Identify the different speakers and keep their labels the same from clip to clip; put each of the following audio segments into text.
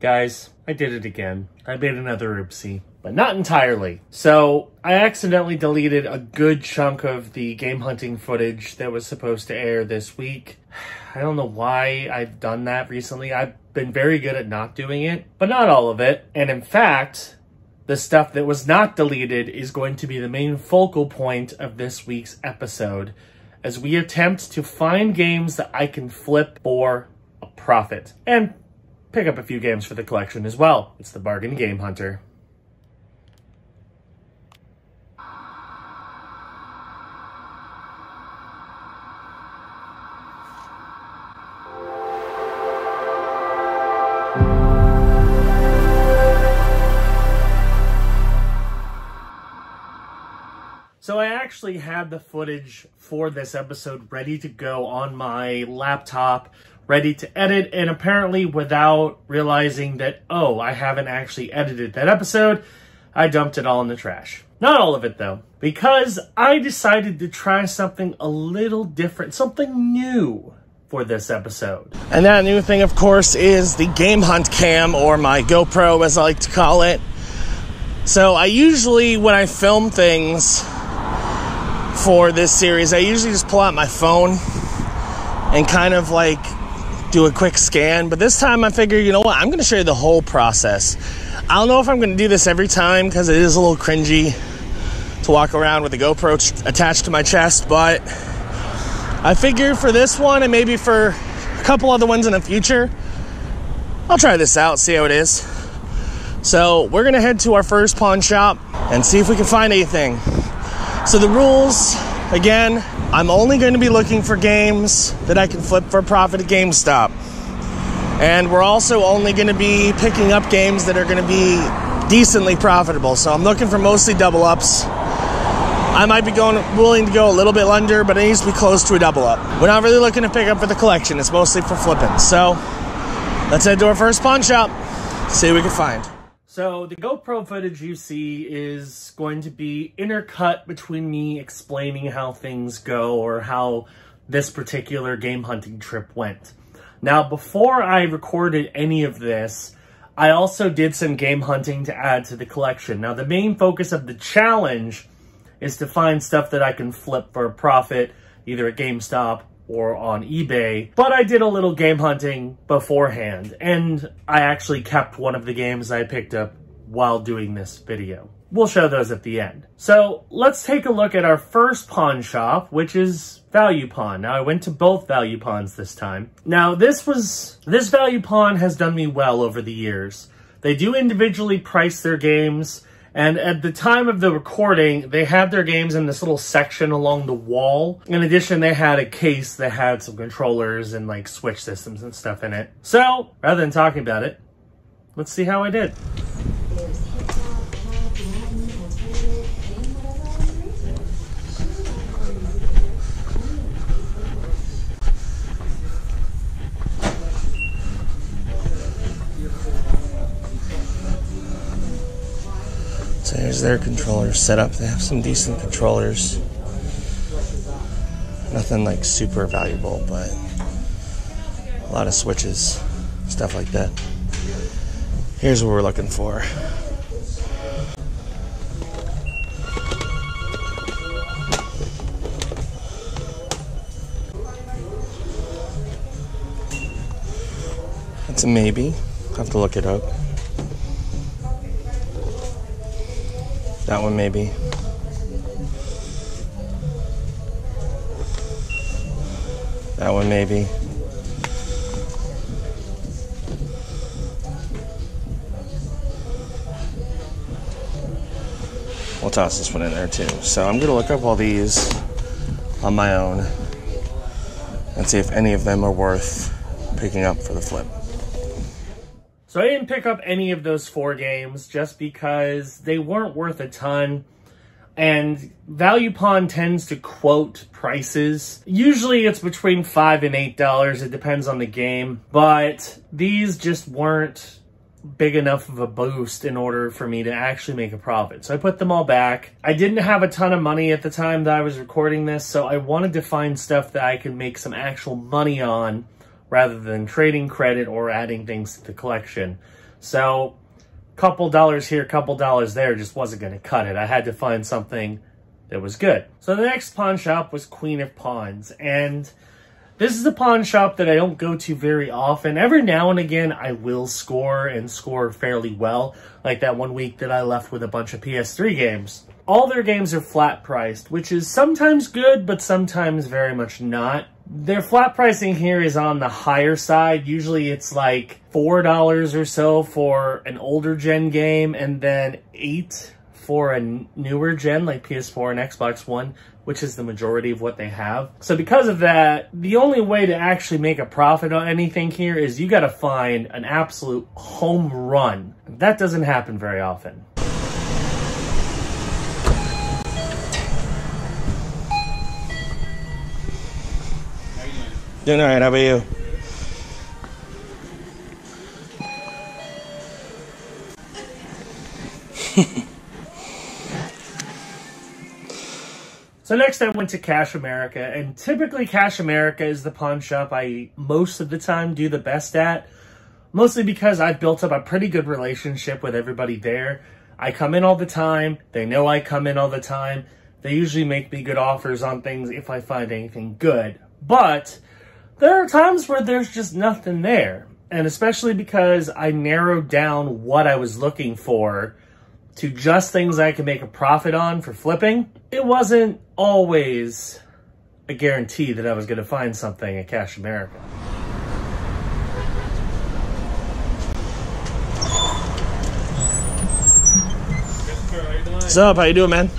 Speaker 1: Guys, I did it again. I made another oopsie, but not entirely. So, I accidentally deleted a good chunk of the game hunting footage that was supposed to air this week. I don't know why I've done that recently. I've been very good at not doing it, but not all of it. And in fact, the stuff that was not deleted is going to be the main focal point of this week's episode as we attempt to find games that I can flip for a profit. And pick up a few games for the collection as well. It's the Bargain Game Hunter. So I actually had the footage for this episode ready to go on my laptop ready to edit, and apparently without realizing that, oh, I haven't actually edited that episode, I dumped it all in the trash. Not all of it though, because I decided to try something a little different, something new for this episode. And that new thing, of course, is the Game Hunt Cam, or my GoPro as I like to call it. So I usually, when I film things for this series, I usually just pull out my phone and kind of like do a quick scan. But this time I figure, you know what, I'm going to show you the whole process. I don't know if I'm going to do this every time because it is a little cringy to walk around with a GoPro attached to my chest, but I figure for this one and maybe for a couple other ones in the future, I'll try this out, see how it is. So we're gonna head to our first pawn shop and see if we can find anything. So the rules, again, I'm only going to be looking for games that I can flip for profit at GameStop. And we're also only going to be picking up games that are going to be decently profitable. So I'm looking for mostly double ups. I might be going willing to go a little bit under, but it needs to be close to a double up. We're not really looking to pick up for the collection. It's mostly for flipping. So let's head to our first pawn shop, see what we can find. So the GoPro footage you see is going to be intercut between me explaining how things go or how this particular game hunting trip went. Now, before I recorded any of this, I also did some game hunting to add to the collection. Now, the main focus of the challenge is to find stuff that I can flip for a profit, either at GameStop or on eBay. But I did a little game hunting beforehand, and I actually kept one of the games I picked up while doing this video. We'll show those at the end. So let's take a look at our first pawn shop, which is Value Pawn. Now I went to both Value Pawns this time. Now this was, this Value Pawn has done me well over the years. They do individually price their games and at the time of the recording, they had their games in this little section along the wall. In addition, they had a case that had some controllers and like switch systems and stuff in it. So rather than talking about it, let's see how I did. So here's their controller setup. They have some decent controllers. Nothing like super valuable, but a lot of switches, stuff like that. Here's what we're looking for. It's a maybe. Have to look it up. That one maybe. That one maybe. We'll toss this one in there too. So I'm to look up all these on my own and see if any of them are worth picking up for the flip. So I didn't pick up any of those four games just because they weren't worth a ton. And Value Pawn tends to quote prices. Usually it's between five and eight dollars. It depends on the game. But these just weren't big enough of a boost in order for me to actually make a profit. So I put them all back. I didn't have a ton of money at the time that I was recording this, so I wanted to find stuff that I could make some actual money on rather than trading credit or adding things to the collection. So, couple dollars here, couple dollars there just wasn't going to cut it. I had to find something that was good. So the next pawn shop was Queen of Pawns, and this is a pawn shop that I don't go to very often. Every now and again, I will score and score fairly well, like that one week that I left with a bunch of PS3 games. All their games are flat priced, which is sometimes good, but sometimes very much not. Their flat pricing here is on the higher side. Usually it's like $4 or so for an older gen game and then 8 for a newer gen like PS4 and Xbox One, which is the majority of what they have. So because of that, the only way to actually make a profit on anything here is you got to find an absolute home run. That doesn't happen very often.
Speaker 2: Doing all right. How about you?
Speaker 1: So next I went to Cash America, and typically Cash America is the pawn shop I most of the time do the best at, mostly because I've built up a pretty good relationship with everybody there. I come in all the time, they know I come in all the time, they usually make me good offers on things if I find anything good. But there are times where there's just nothing there, and especially because I narrowed down what I was looking for to just things I could make a profit on for flipping, it wasn't always a guarantee that I was going to find something at Cash America.
Speaker 2: What's up? How you doing, man?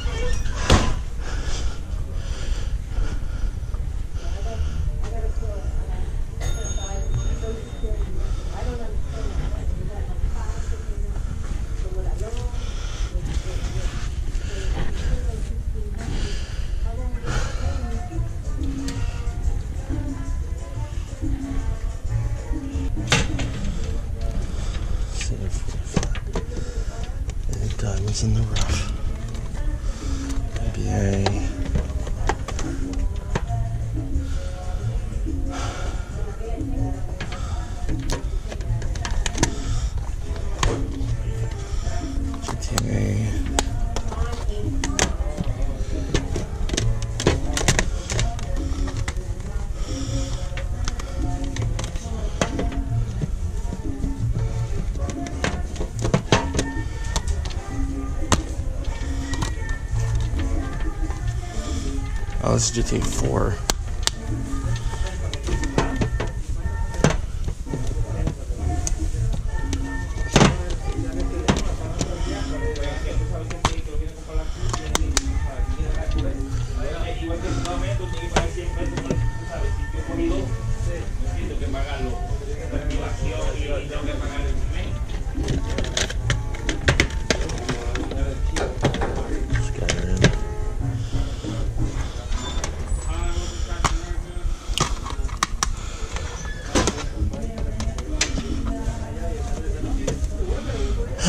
Speaker 2: This is GTA 4.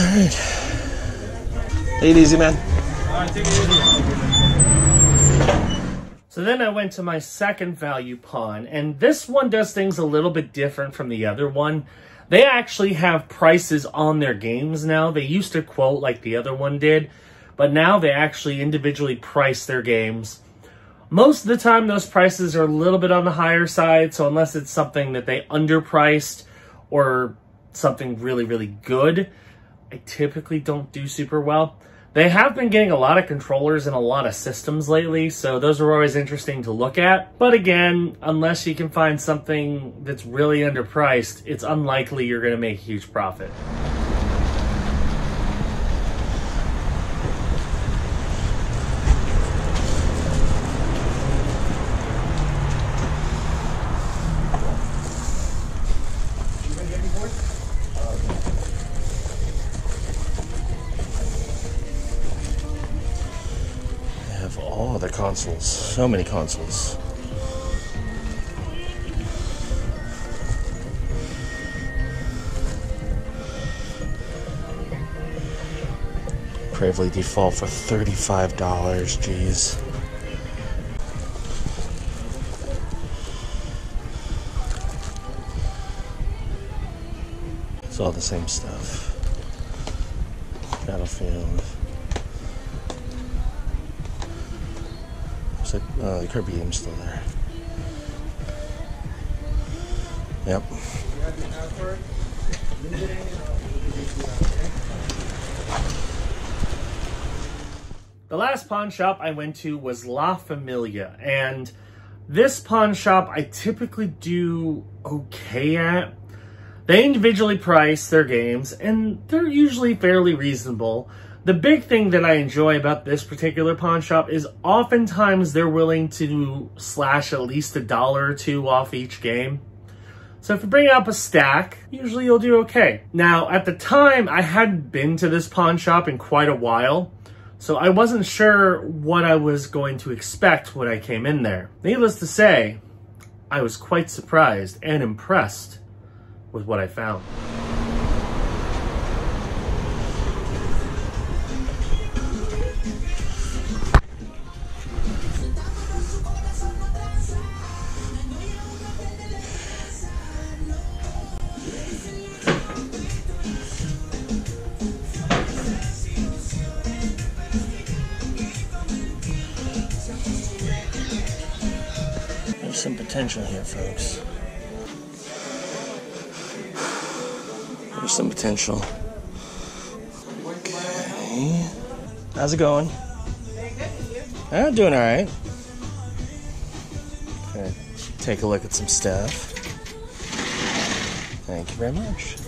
Speaker 2: Alright. Take it easy, man.
Speaker 1: So then I went to my second value pawn, and this one does things a little bit different from the other one. They actually have prices on their games now. They used to quote like the other one did, but now they actually individually price their games. Most of the time, those prices are a little bit on the higher side, so unless it's something that they underpriced or something really, really good, I typically don't do super well. They have been getting a lot of controllers and a lot of systems lately, so those are always interesting to look at. But again, unless you can find something that's really underpriced, it's unlikely you're going to make a huge profit.
Speaker 2: Consoles. So many consoles. Bravely Default for $35. Jeez. It's all the same stuff. Battlefield. Looks like uh, the Kirby game's still there. Yep.
Speaker 1: The last pawn shop I went to was La Familia, and this pawn shop I typically do okay at. They individually price their games, and they're usually fairly reasonable. The big thing that I enjoy about this particular pawn shop is oftentimes they're willing to slash at least a dollar or two off each game. So if you bring up a stack, usually you'll do okay. Now, at the time, I hadn't been to this pawn shop in quite a while, so I wasn't sure what I was going to expect when I came in there. Needless to say, I was quite surprised and impressed with what I found.
Speaker 2: Potential here, folks. There's some potential. Okay. How's it going? I'm doing all right. Okay. Take a look at some stuff. Thank you very much.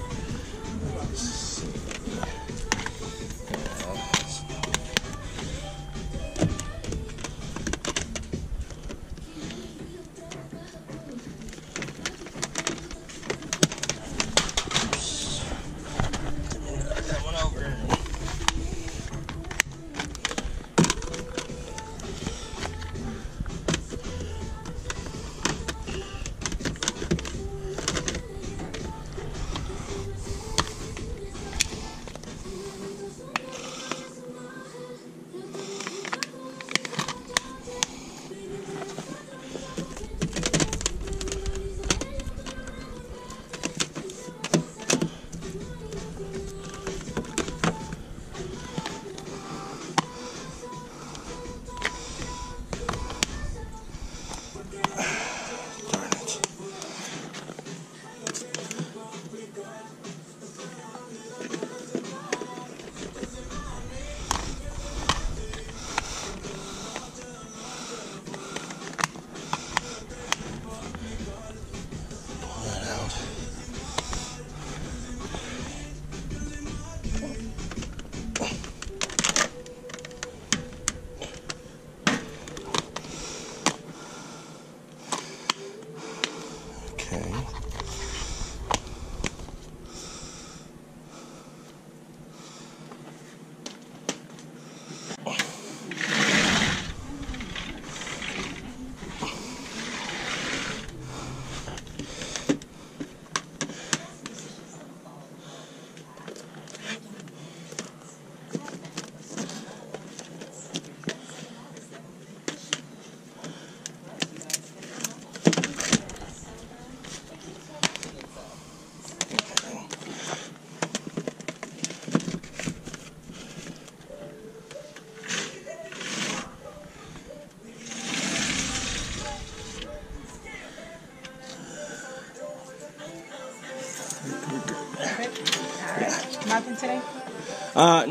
Speaker 2: Okay.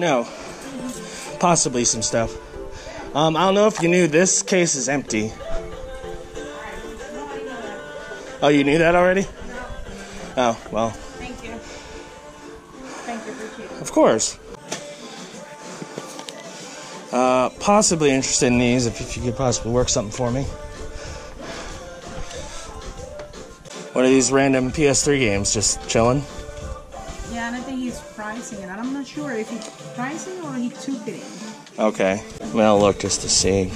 Speaker 2: No. Possibly some stuff. Um, I don't know if you knew this case is empty. Oh, you knew that already? Oh, well,
Speaker 3: Thank you. Thank you, it.
Speaker 2: of course. Uh, possibly interested in these if, if you could possibly work something for me. What are these random PS3 games? Just chilling?
Speaker 3: Pricing it. I'm not sure if he's pricing or he took it in.
Speaker 2: Okay. Mean, look just to see.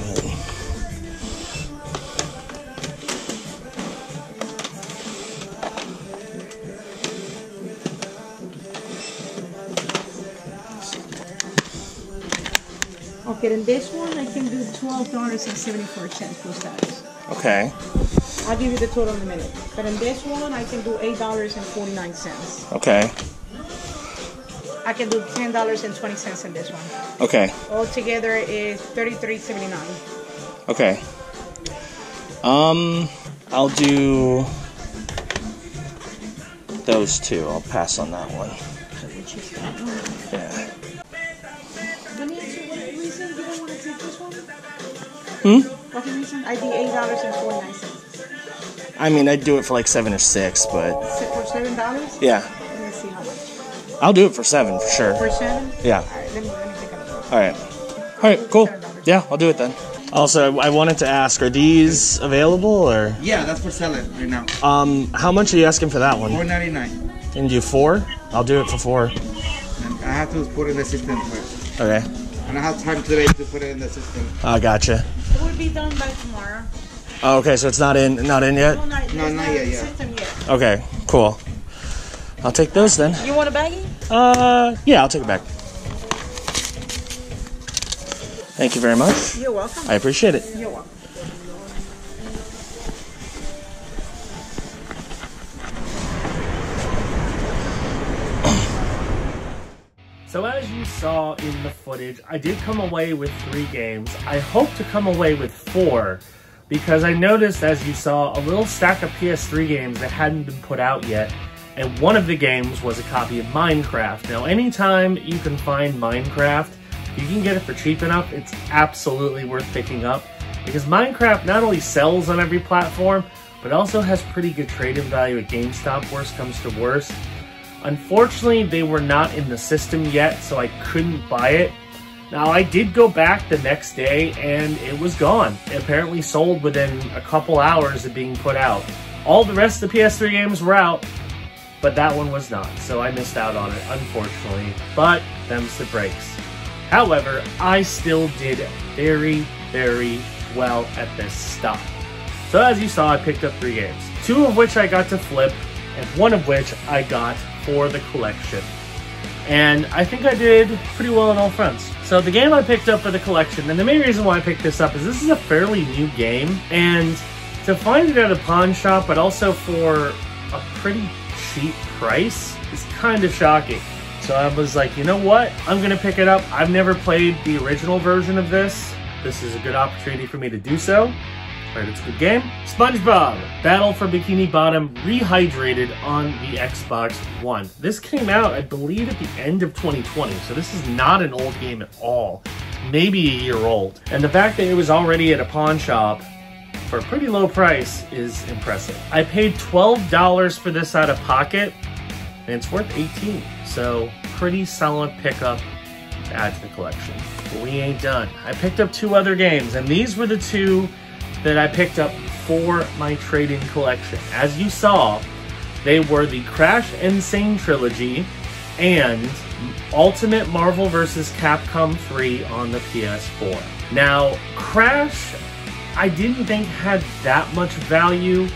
Speaker 3: Okay, then this one I can do twelve dollars and seventy four cents plus tax.
Speaker 2: Okay.
Speaker 3: I'll give you the total in a minute. But in this one I can do eight dollars and forty nine cents.
Speaker 2: Okay.
Speaker 3: I can do ten dollars and twenty cents in this one.
Speaker 2: Okay.
Speaker 3: Altogether is thirty three seventy nine.
Speaker 2: Okay. Um, I'll do those two. I'll pass on that one. Yeah.
Speaker 3: Let me ask you what reason you don't want to take this one?
Speaker 2: Hmm?
Speaker 3: What reason? I did eight dollars and forty nine cents.
Speaker 2: I mean, I'd do it for like seven or six, but
Speaker 3: For seven dollars?
Speaker 2: yeah, I'll do it for seven for sure.
Speaker 3: For seven?
Speaker 2: Yeah.
Speaker 3: All right, let me let me take a look.
Speaker 2: All right. All right. Cool. Yeah, I'll do it then. Also, I wanted to ask: Are these available, or
Speaker 4: Yeah, that's for selling right now.
Speaker 2: um, how much are you asking for that one?
Speaker 4: Four ninety nine.
Speaker 2: Can you do four? I'll do it for four.
Speaker 4: And I have to put it in the system first.
Speaker 2: Okay.
Speaker 4: And I have time today to put it in the system.
Speaker 2: I gotcha.
Speaker 3: It will be done by tomorrow.
Speaker 2: Oh, okay, so it's not in, not in yet.
Speaker 3: No, not,
Speaker 4: No,
Speaker 3: it's
Speaker 4: not
Speaker 3: in
Speaker 4: yet.
Speaker 3: System yet.
Speaker 2: Okay, cool. I'll take those then.
Speaker 3: You want a baggie?
Speaker 2: Uh, yeah, I'll take it back. Thank you very much.
Speaker 3: You're welcome.
Speaker 2: I appreciate it.
Speaker 3: You're welcome.
Speaker 1: So as you saw in the footage, I did come away with three games. I hope to come away with four because I noticed, as you saw, a little stack of PS3 games that hadn't been put out yet. And one of the games was a copy of Minecraft. Now, anytime you can find Minecraft, you can get it for cheap enough, it's absolutely worth picking up. Because Minecraft not only sells on every platform, but also has pretty good trading value at GameStop, worst comes to worst. Unfortunately, they were not in the system yet, so I couldn't buy it. Now, I did go back the next day and it was gone. It apparently sold within a couple hours of being put out. All the rest of the PS3 games were out, but that one was not, so I missed out on it, unfortunately. But them's the breaks. However, I still did very, very well at this stop. So as you saw, I picked up three games, two of which I got to flip, and one of which I got for the collection. And I think I did pretty well on all fronts. So the game I picked up for the collection, and the main reason why I picked this up is this is a fairly new game, and to find it at a pawn shop, but also for a pretty cheap price, is kind of shocking. So I was like, you know what? I'm gonna pick it up. I've never played the original version of this. This is a good opportunity for me to do so. Right, it's a good game. SpongeBob Battle for Bikini Bottom rehydrated on the Xbox One. This came out, I believe, at the end of 2020, so this is not an old game at all. Maybe a year old. And the fact that it was already at a pawn shop for a pretty low price is impressive. I paid $12 for this out of pocket, and it's worth 18 so pretty solid pickup to add to the collection. But we ain't done. I picked up two other games, and these were the two that I picked up for my trading collection. As you saw, they were the Crash N. Sane Trilogy and Ultimate Marvel vs. Capcom 3 on the PS4. Now, Crash, I didn't think had that much value,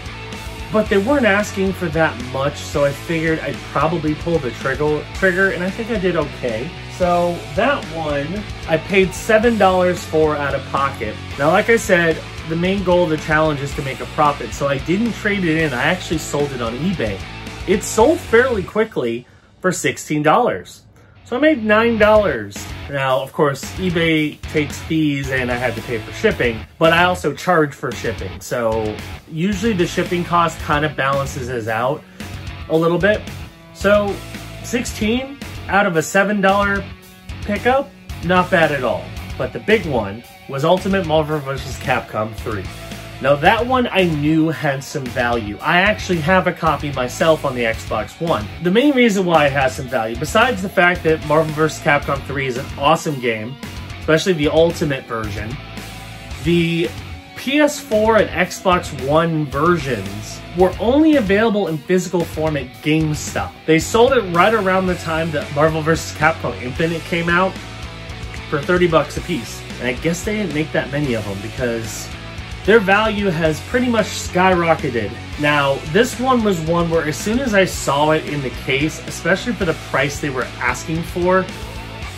Speaker 1: but they weren't asking for that much, so I figured I'd probably pull the trigger, trigger and I think I did okay. So that one, I paid $7 for out of pocket. Now, like I said, the main goal of the challenge is to make a profit, so I didn't trade it in. I actually sold it on eBay. It sold fairly quickly for $16. So I made $9. Now, of course, eBay takes fees and I had to pay for shipping, but I also charge for shipping. So usually the shipping cost kind of balances us out a little bit. So 16 out of a $7 pickup, not bad at all. But the big one was Ultimate Marvel vs. Capcom 3. Now that one I knew had some value. I actually have a copy myself on the Xbox One. The main reason why it has some value, besides the fact that Marvel vs. Capcom 3 is an awesome game, especially the Ultimate version, the PS4 and Xbox One versions were only available in physical form at GameStop. They sold it right around the time that Marvel vs. Capcom Infinite came out for 30 bucks a piece. And I guess they didn't make that many of them because their value has pretty much skyrocketed. Now, this one was one where as soon as I saw it in the case, especially for the price they were asking for,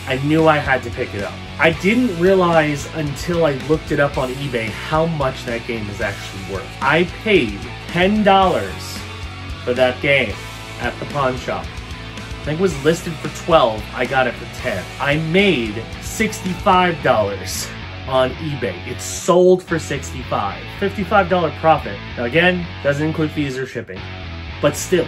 Speaker 1: I knew I had to pick it up. I didn't realize until I looked it up on eBay how much that game is actually worth. I paid $10 for that game at the pawn shop. I think it was listed for 12. I got it for 10. I made $65 on eBay. It's sold for 65. $55 profit. Now again, doesn't include fees or shipping. But still,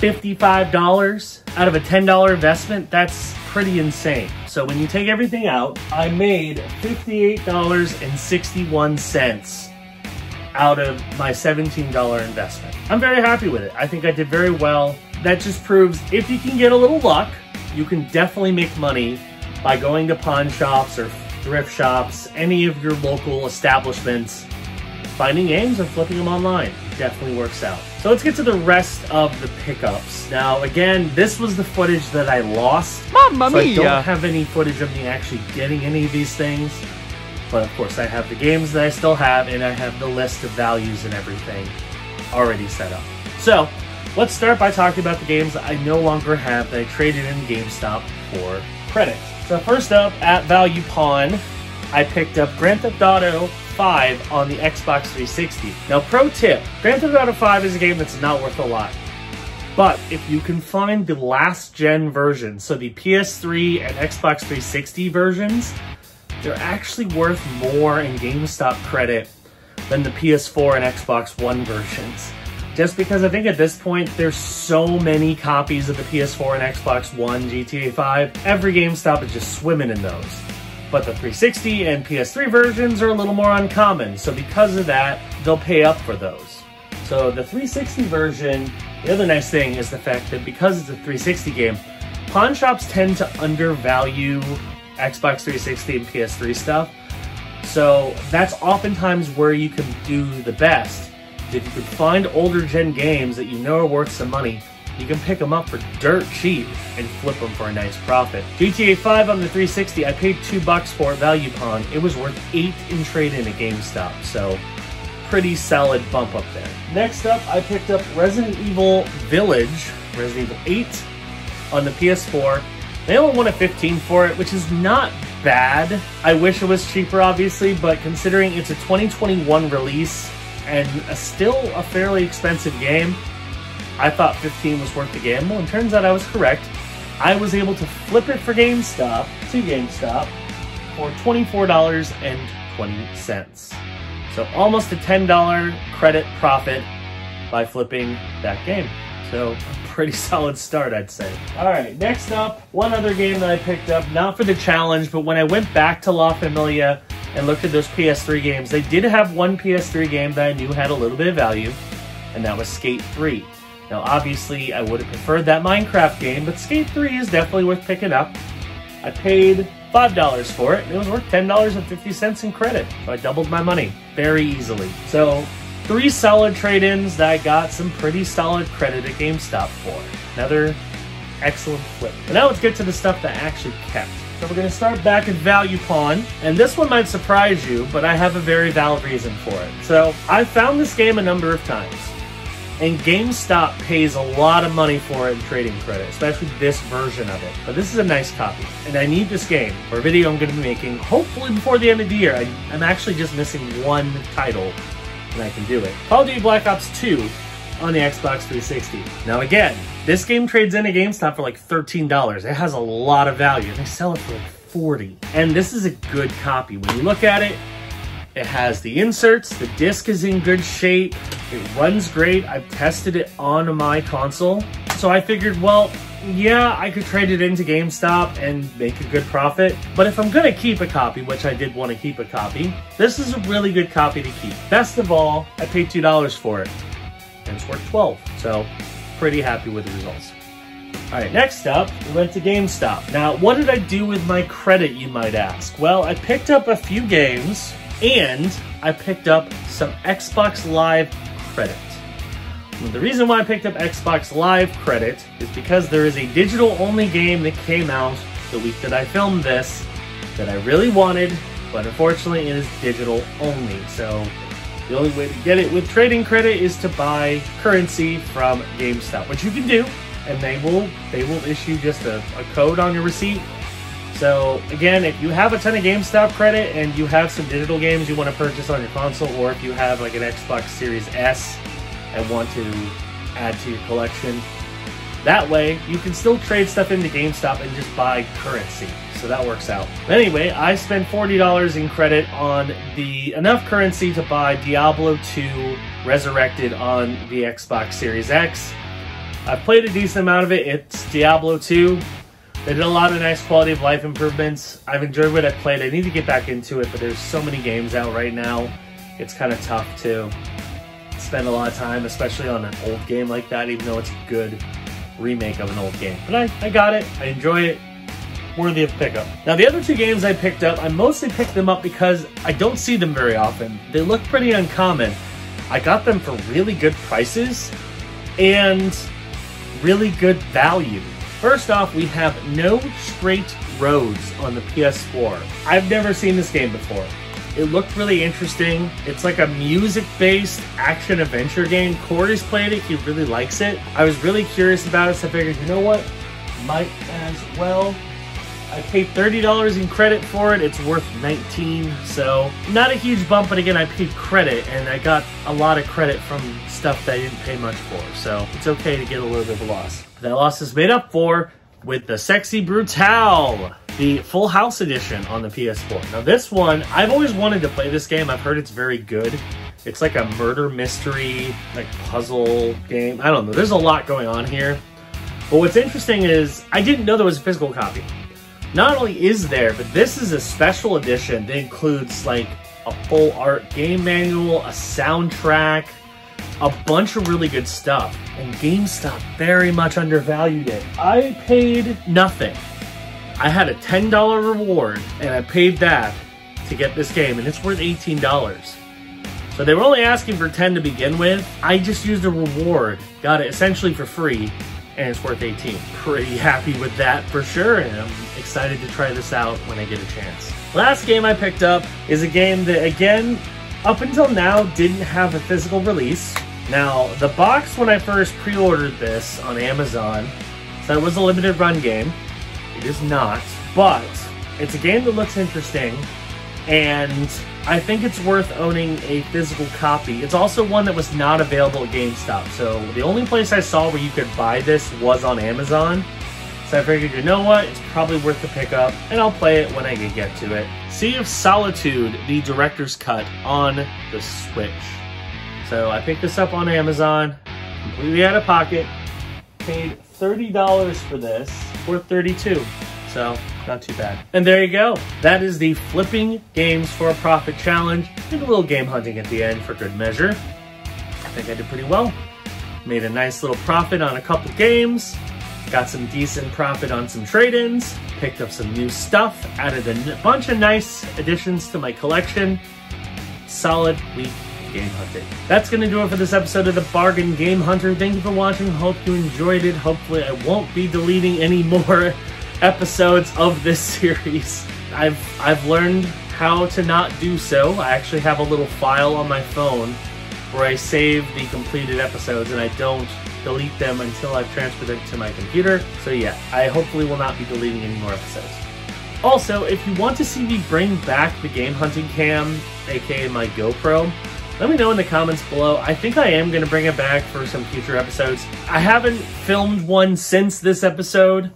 Speaker 1: $55 out of a $10 investment, that's pretty insane. So when you take everything out, I made $58.61 out of my $17 investment. I'm very happy with it. I think I did very well. That just proves if you can get a little luck, you can definitely make money by going to pawn shops or thrift shops, any of your local establishments, finding games and flipping them online. Definitely works out. So let's get to the rest of the pickups. Now, again, this was the footage that I lost.
Speaker 5: Mamma
Speaker 1: so I don't have any footage of me actually getting any of these things. But of course, I have the games that I still have, and I have the list of values and everything already set up. So, let's start by talking about the games I no longer have that I traded in GameStop for credit. So first up, at Value Pawn, I picked up Grand Theft Auto 5 on the Xbox 360. Now, pro tip, Grand Theft Auto 5 is a game that's not worth a lot. But if you can find the last gen version, so the PS3 and Xbox 360 versions, they're actually worth more in GameStop credit than the PS4 and Xbox One versions. Just because I think at this point there's so many copies of the PS4 and Xbox One GTA 5, every GameStop is just swimming in those. But the 360 and PS3 versions are a little more uncommon, so because of that, they'll pay up for those. So the 360 version, the other nice thing is the fact that because it's a 360 game, pawn shops tend to undervalue Xbox 360 and PS3 stuff. So that's oftentimes where you can do the best. If you can find older gen games that you know are worth some money, you can pick them up for dirt cheap and flip them for a nice profit. GTA 5 on the 360, I paid two bucks for it, value pawn. It was worth eight in trade in at GameStop, so pretty solid bump up there. Next up, I picked up Resident Evil Village, Resident Evil 8 on the PS4. They only a 15 for it, which is not bad. I wish it was cheaper, obviously, but considering it's a 2021 release and a still a fairly expensive game, I thought 15 was worth the gamble, and turns out I was correct. I was able to flip it for GameStop, to GameStop, for $24.20. So almost a $10 credit profit by flipping that game. So pretty solid start, I'd say. All right, next up, one other game that I picked up, not for the challenge, but when I went back to La Familia and looked at those PS3 games, they did have one PS3 game that I knew had a little bit of value, and that was Skate 3. Now, obviously, I would have preferred that Minecraft game, but Skate 3 is definitely worth picking up. I paid $5 for it, and it was worth $10.50 in credit. So I doubled my money very easily. So, three solid trade ins that I got some pretty solid credit at GameStop for. Another excellent flip. But now let's get to the stuff that I actually kept. So we're going to start back at Value Pawn, and this one might surprise you, but I have a very valid reason for it. So I've found this game a number of times, and GameStop pays a lot of money for it in trading credit, especially this version of it. But this is a nice copy, and I need this game for a video I'm going to be making, hopefully before the end of the year. I, I'm actually just missing one title, and I can do it. Call of Duty Black Ops 2 on the Xbox 360. Now again, this game trades in GameStop for like $13. It has a lot of value. They sell it for like 40. And this is a good copy. When you look at it, it has the inserts, the disc is in good shape, it runs great. I've tested it on my console. So I figured, well, yeah, I could trade it into GameStop and make a good profit. But if I'm gonna keep a copy, which I did want to keep a copy, this is a really good copy to keep. Best of all, I paid $2 for it. And it's worth 12. So pretty happy with the results. All right, next up, we went to GameStop. Now, what did I do with my credit, you might ask? Well, I picked up a few games and I picked up some Xbox Live credit. The reason why I picked up Xbox Live credit is because there is a digital only game that came out the week that I filmed this that I really wanted, but unfortunately it is digital only. So the only way to get it with trading credit is to buy currency from GameStop, which you can do, and they will they will issue just a, a code on your receipt. So again, if you have a ton of GameStop credit and you have some digital games you want to purchase on your console, or if you have like an Xbox Series S and want to add to your collection, That way, you can still trade stuff into GameStop and just buy currency. So that works out. Anyway, I spent $40 in credit on the enough currency to buy Diablo 2 Resurrected on the Xbox Series X. I've played a decent amount of it. It's Diablo 2. They did a lot of nice quality of life improvements. I've enjoyed what I've played. I need to get back into it, but there's so many games out right now. It's kind of tough to spend a lot of time, especially on an old game like that, even though it's a good remake of an old game. But I, I got it. I enjoy it. Worthy of pickup. Now, the other two games I picked up, I mostly picked them up because I don't see them very often. They look pretty uncommon. I got them for really good prices and really good value. First off, we have No Straight Roads on the PS4. I've never seen this game before. It looked really interesting. It's like a music-based action-adventure game. Corey's played it. He really likes it. I was really curious about it, so I figured, you know what? Might as well. I paid $30 in credit for it. It's worth 19 so not a huge bump, but again, I paid credit, and I got a lot of credit from stuff that I didn't pay much for, so it's okay to get a little bit of a loss. That loss is made up for with the Sexy Brutale, the Full House Edition on the PS4. Now this one, I've always wanted to play this game. I've heard it's very good. It's like a murder mystery, like puzzle game. I don't know. There's a lot going on here. But what's interesting is I didn't know there was a physical copy. Not only is there, but this is a special edition that includes like a full art game manual, a soundtrack, a bunch of really good stuff. And GameStop very much undervalued it. I paid nothing. I had a $10 reward and I paid that to get this game and it's worth $18. So they were only asking for 10 to begin with. I just used a reward, got it essentially for free, and it's worth 18. Pretty happy with that for sure, and I'm excited to try this out when I get a chance. Last game I picked up is a game that, again, up until now didn't have a physical release. Now, the box when I first pre-ordered this on Amazon said it was a limited run game. It is not, but it's a game that looks interesting, and I think it's worth owning a physical copy. It's also one that was not available at GameStop, so the only place I saw where you could buy this was on Amazon. So I figured, you know what, it's probably worth the pickup, and I'll play it when I can get to it. Sea of Solitude, the director's cut on the Switch. So I picked this up on Amazon, completely out of pocket, paid $30 for this, worth 32 so not too bad. And there you go. That is the Flipping Games for a Profit Challenge. Did a little game hunting at the end for good measure. I think I did pretty well. Made a nice little profit on a couple games. Got some decent profit on some trade-ins. Picked up some new stuff. Added a bunch of nice additions to my collection. Solid week game hunting. That's going to do it for this episode of the Bargain Game Hunter. Thank you for watching. Hope you enjoyed it. Hopefully I won't be deleting any more episodes of this series. I've I've learned how to not do so. I actually have a little file on my phone where I save the completed episodes and I don't delete them until I've transferred them to my computer. So yeah, I hopefully will not be deleting any more episodes. Also, if you want to see me bring back the game hunting cam, aka my GoPro, let me know in the comments below. I think I am going to bring it back for some future episodes. I haven't filmed one since this episode,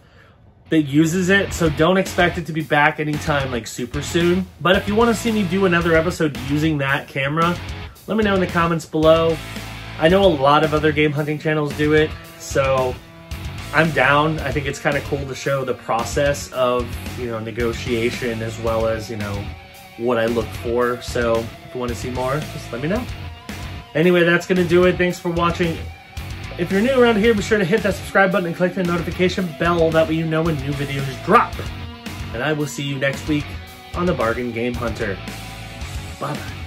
Speaker 1: that uses it, so don't expect it to be back anytime like super soon. But if you want to see me do another episode using that camera, let me know in the comments below. I know a lot of other game hunting channels do it, so I'm down. I think it's kind of cool to show the process of, you know, negotiation as well as, you know, what I look for. So if you want to see more, just let me know. Anyway, that's going to do it. Thanks for watching. If you're new around here, be sure to hit that subscribe button and click the notification bell. That way you know when new videos drop. And I will see you next week on the Bargain Game Hunter. Bye-bye.